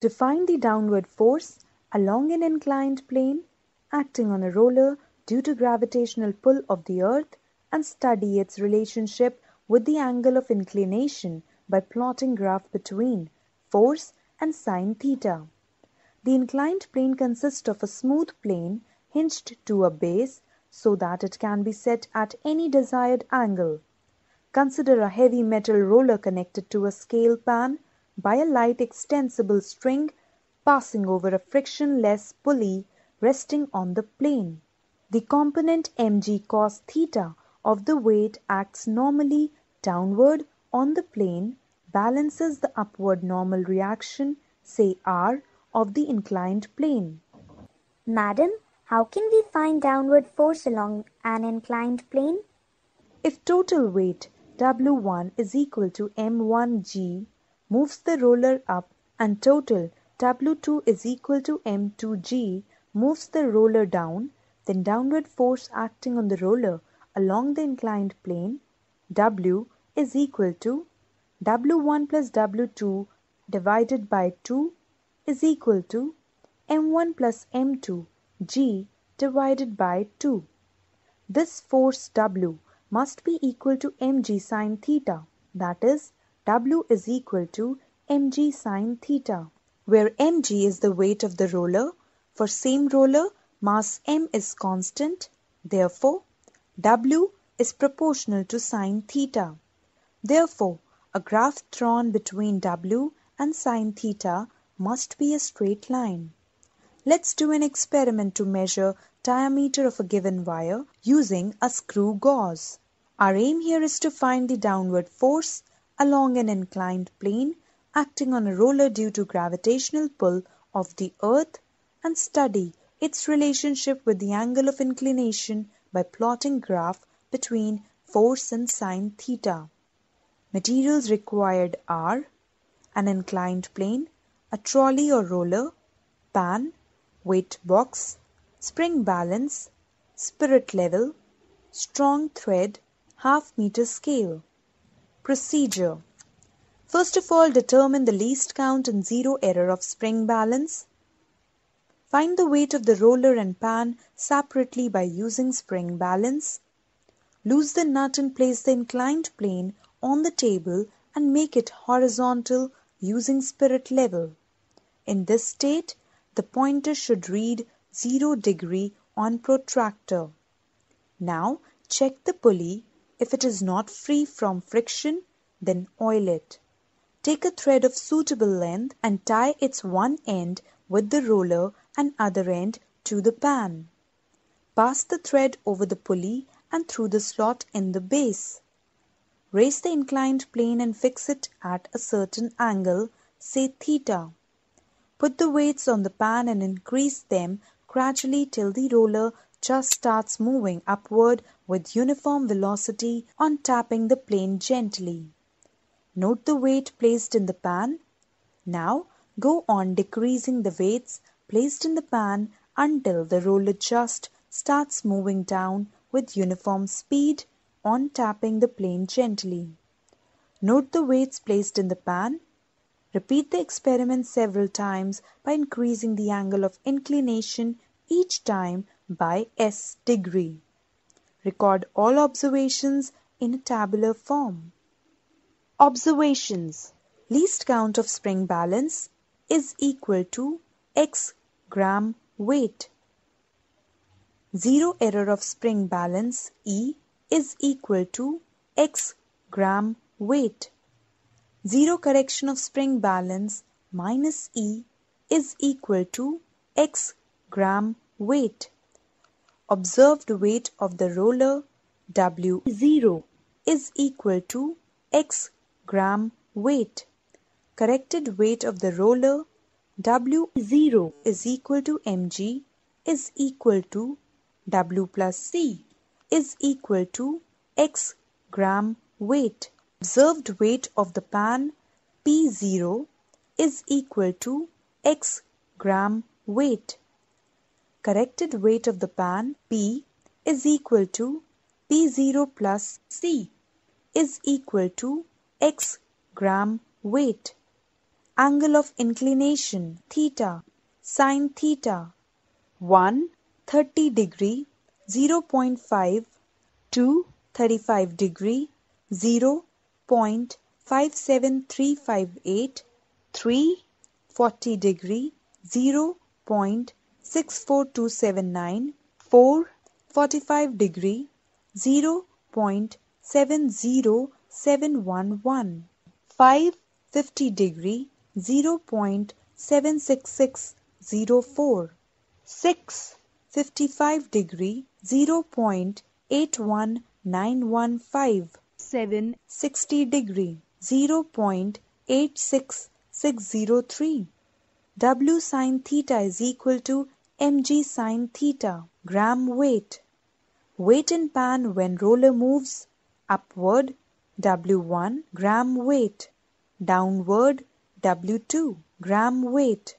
To find the downward force along an inclined plane acting on a roller due to gravitational pull of the earth and study its relationship with the angle of inclination by plotting graph between force and sine theta. The inclined plane consists of a smooth plane hinged to a base so that it can be set at any desired angle. Consider a heavy metal roller connected to a scale pan by a light extensible string passing over a frictionless pulley resting on the plane. The component mg cos theta of the weight acts normally downward on the plane, balances the upward normal reaction, say R, of the inclined plane. Madam, how can we find downward force along an inclined plane? If total weight W1 is equal to m1g moves the roller up and total W2 is equal to m2g moves the roller down, then downward force acting on the roller along the inclined plane W is equal to W1 plus W2 divided by 2 is equal to m1 plus m2 g divided by 2. This force W must be equal to mg sine theta, that is, W is equal to mg sine theta, where mg is the weight of the roller. For same roller, mass m is constant, therefore, W is proportional to sine theta. Therefore, a graph drawn between W and sine theta must be a straight line. Let's do an experiment to measure diameter of a given wire using a screw gauge. Our aim here is to find the downward force along an inclined plane acting on a roller due to gravitational pull of the earth and study its relationship with the angle of inclination by plotting graph between force and sine theta. Materials required are an inclined plane, a trolley or roller, pan, weight box, spring balance, spirit level, strong thread, half meter scale. Procedure First of all, determine the least count and zero error of spring balance. Find the weight of the roller and pan separately by using spring balance. Loose the nut and place the inclined plane on the table and make it horizontal using spirit level. In this state, the pointer should read 0 degree on protractor. Now check the pulley. If it is not free from friction, then oil it. Take a thread of suitable length and tie its one end with the roller and other end to the pan. Pass the thread over the pulley and through the slot in the base. Raise the inclined plane and fix it at a certain angle, say theta. Put the weights on the pan and increase them gradually till the roller just starts moving upward with uniform velocity on tapping the plane gently. Note the weight placed in the pan. Now go on decreasing the weights placed in the pan until the roller just starts moving down with uniform speed on tapping the plane gently. Note the weights placed in the pan. Repeat the experiment several times by increasing the angle of inclination each time by s degree. Record all observations in a tabular form. Observations Least count of spring balance is equal to x gram weight. Zero error of spring balance E is equal to x gram weight. Zero correction of spring balance minus E is equal to x gram weight. Observed weight of the roller W0 is equal to x gram weight. Corrected weight of the roller W0 is equal to mg is equal to W plus C is equal to x gram weight. Observed weight of the pan P0 is equal to x gram weight. Corrected weight of the pan P is equal to P0 plus C is equal to x gram weight. Angle of inclination theta, sine theta 1 30 degree 0.5 2 35 degree 0.57358 3 40 degree 0.64279 4 45 degree 0.70711 5 50 degree 0.76604 6 55 degree 0.81915 7 60 degree 0.86603 W sine theta is equal to mg sine theta gram weight. Weight in pan when roller moves upward W1 gram weight. Downward W2 gram weight.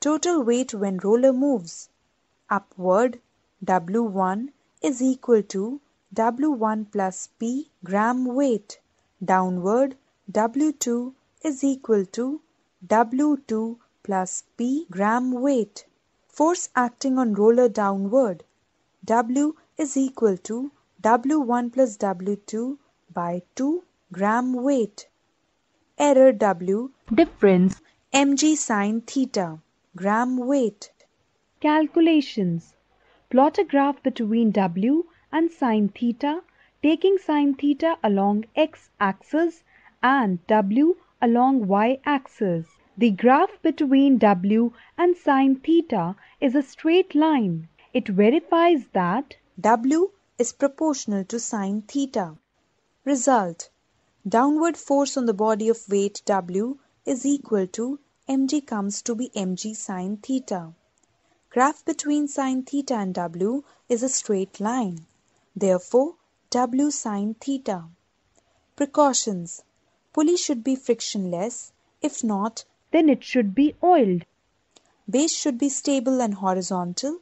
Total weight when roller moves upward W1 is equal to W1 plus P gram weight. Downward W2 is equal to W2 plus P gram weight force acting on roller downward. W is equal to W1 plus W2 by 2 gram weight. Error W. Difference. Mg sine theta gram weight. Calculations. Plot a graph between w and sine theta taking sine theta along x axis and w along y axis the graph between w and sine theta is a straight line it verifies that W is proportional to sine theta. Result Downward force on the body of weight W is equal to mg comes to be mg sine theta. Graph between sine theta and W is a straight line. Therefore, W sine theta. Precautions Pulley should be frictionless. If not, then it should be oiled base should be stable and horizontal.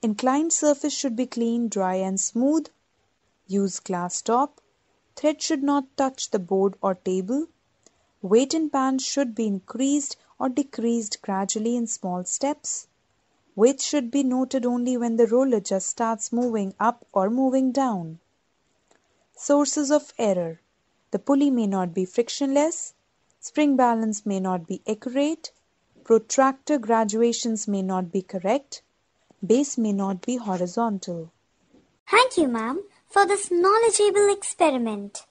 Inclined surface should be clean, dry and smooth. Use glass top. Thread should not touch the board or table. Weight in pan should be increased or decreased gradually in small steps. Weight should be noted only when the roller just starts moving up or moving down. Sources of error. The pulley may not be frictionless. Spring balance may not be accurate. Protractor graduations may not be correct. Base may not be horizontal. Thank you, ma'am, for this knowledgeable experiment.